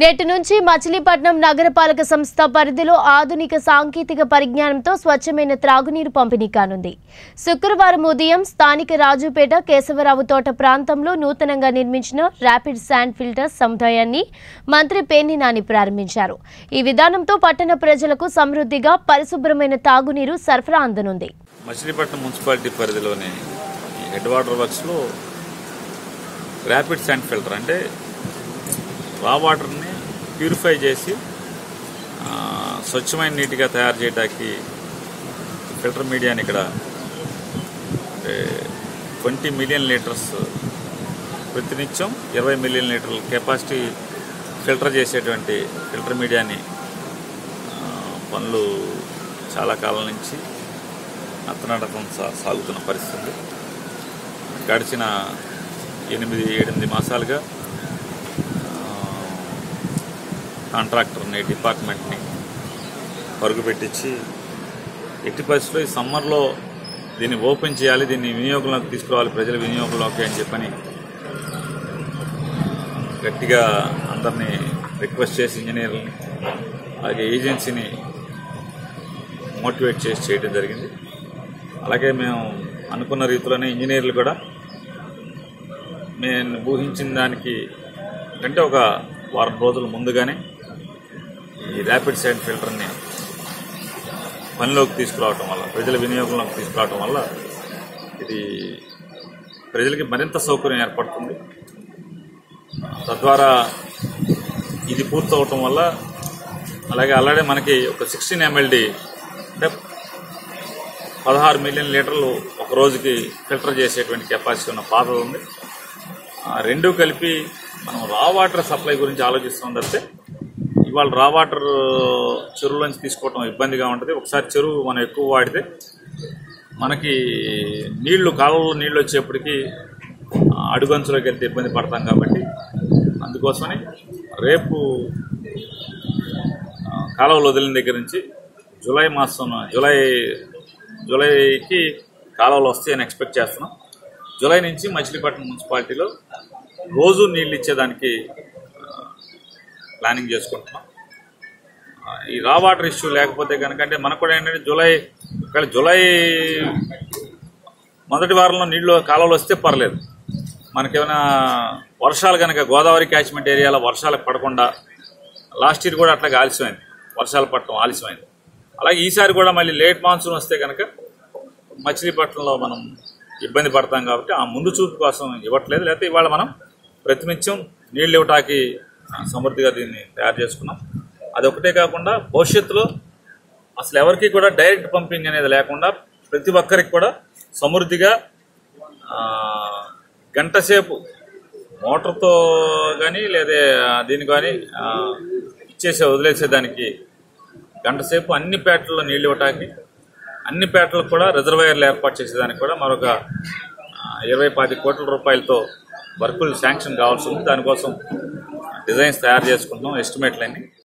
నేటి నుంచి మచిలీపట్నం నగరపాలక సంస్థ పరిధిలో ఆధునిక సాంకేతిక పరిజ్ఞానంతో స్వచ్ఛమైన త్రాగునీరు పంపిణీ కానుంది. శుక్రవారం ఉదయం స్థానిక రాజుపేట కేశవరావు తోట ప్రాంతంలో నూతనంగా నిర్మించిన ర్యాపిడ్ శాండ్ ఫిల్టర్ సముదాయాన్ని మంత్రి పేర్ని నాని ప్రారంభించారు. ఈ విధానంతో పట్టణ ప్రజలకు సమృద్ధిగా పరిశుభ్రమైన తాగునీరు సరఫరా అందనుంది. మచిలీపట్నం మున్సిపాలిటీ పరిధిలోని హెడ్ వాటర్ వర్క్స్లో ర్యాపిడ్ శాండ్ ఫిల్టర్ అంటే రా వాటర్ని ప్యూరిఫై చేసి స్వచ్ఛమైన నీటిగా తయారు చేయడానికి ఫిల్టర్ మీడియాని ఇక్కడ ట్వంటీ మిలియన్ లీటర్స్ ప్రతినిత్యం ఇరవై మిలియన్ లీటర్ల కెపాసిటీ ఫిల్టర్ చేసేటువంటి ఫిల్టర్ మీడియాని పనులు చాలా కాలం నుంచి అత్తనాటకం సా- సాగుతున్న పరిస్థితి. గడిచిన ఎనిమిది ఎనిమిది మాసాలుగా ఆ, కాంట్రాక్టర్ని డిపార్ట్మెంట్ని పరుగు పెట్టించి ఎట్టి పరిస్థితుల్లో ఈ సమ్మర్లో దీన్ని ఓపెన్ చేయాలి దీన్ని వినియోగంలోకి తీసుకురావాలి ప్రజల వినియోగంలోకి అని చెప్పని గట్టిగా అందరినీ రిక్వెస్ట్ చేసి ఇంజనీర్లని అలాగే ఏజెన్సీని మోటివేట్ చేసి చేయడం జరిగింది. అలాగే మేము అనుకున్న రీతిలోనే ఇంజనీర్లు కూడా నేను ఊహించిన దానికి అంటే ఒక వారం రోజుల ముందుగానే ఈ ర్యాపిడ్ సైడ్ ఫిల్టర్ని పనిలోకి తీసుకురావటం వల్ల ప్రజల వినియోగంలోకి తీసుకురావటం వల్ల ఇది ప్రజలకి మరింత సౌకర్యం ఏర్పడుతుంది. తద్వారా ఇది పూర్తవటం వల్ల అలాగే ఆల్రెడీ మనకి ఒక సిక్స్టీన్ ఎంఎల్డి అంటే పదహారు మిలియన్ లీటర్లు ఒక రోజుకి ఫిల్టర్ చేసేటువంటి కెపాసిటీ ఉన్న పాత్ర ఉంది. ఆ రెండు కలిపి మనం రా వాటర్ సప్లై గురించి ఆలోచిస్తుందంటే ఇవాళ రా వాటర్ uh, చెరువులోంచి తీసుకోవటం ఇబ్బందిగా ఉంటుంది. ఒకసారి చెరువు మనం ఎక్కువ వాడితే మనకి నీళ్ళు కాలంలో నీళ్ళు వచ్చేప్పటికీ అడుగంచులోకి వెళ్తే ఇబ్బంది పడతాం కాబట్టి అందుకోసమని రేపు కాలువలు వదిలిన దగ్గర నుంచి జూలై మాసం జూలై జూలైకి కాలువలు వస్తాయని ఎక్స్పెక్ట్ చేస్తున్నాం. జూలై నుంచి మచిలీపట్నం మున్సిపాలిటీలో రోజు నీళ్ళు ఇచ్చేదానికి ప్లానింగ్ చేసుకుంటున్నాం. ఈ రా వాటర్ ఇష్యూ లేకపోతే కనుక అంటే మనకు కూడా ఏంటంటే జూలై ఒకవేళ జూలై మొదటి వారంలో నీళ్ళు కాలువలు వస్తే పర్లేదు. మనకేమైనా వర్షాలు కనుక గోదావరి క్యాచ్మెంట్ ఏరియాలో వర్షాలు పడకుండా లాస్ట్ ఇయర్ కూడా అట్లాగే ఆలస్యమైంది. వర్షాలు పడటం ఆలస్యమైంది. అలాగే ఈసారి కూడా మళ్ళీ లేట్ మాన్సూన్ వస్తే కనుక మచిలీపట్నంలో మనం ఇబ్బంది పడతాం కాబట్టి ఆ ముందు చూపు కోసం ఇవ్వట్లేదు. లేకపోతే ఇవాళ మనం ప్రతినిత్యం నీళ్ళు ఇవ్వటానికి సమృద్ధిగా దీన్ని తయారు చేసుకున్నాం. అది ఒకటే కాకుండా భవిష్యత్తులో అసలు ఎవరికి కూడా డైరెక్ట్ పంపింగ్ అనేది లేకుండా ప్రతి ఒక్కరికి కూడా సమృద్ధిగా గంటసేపు మోటార్తో కానీ లేదా దీని కానీ ఇచ్చేసే వదిలేసేదానికి గంటసేపు అన్ని పేటల్లో నీళ్ళు ఇవ్వటానికి అన్ని పేటలకు కూడా రిజర్వాయర్లు ఏర్పాటు చేసేదానికి కూడా మరొక ఇరవై పాతి కోట్ల రూపాయలతో వర్కులు శాంక్షన్ కావాల్సి ఉంది. దానికోసం డిజైన్స్ తయారు చేసుకుంటున్నాం ఎస్టిమేట్లన్నీ